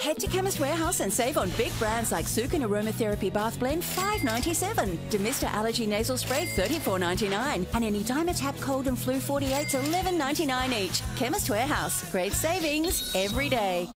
Head to Chemist Warehouse and save on big brands like Sukin Aromatherapy Bath Blend, five ninety seven, Dymista Allergy Nasal Spray, $34.99. And any Dimetapp Cold and Flu 48s, $11.99 each. Chemist Warehouse. Great savings every day.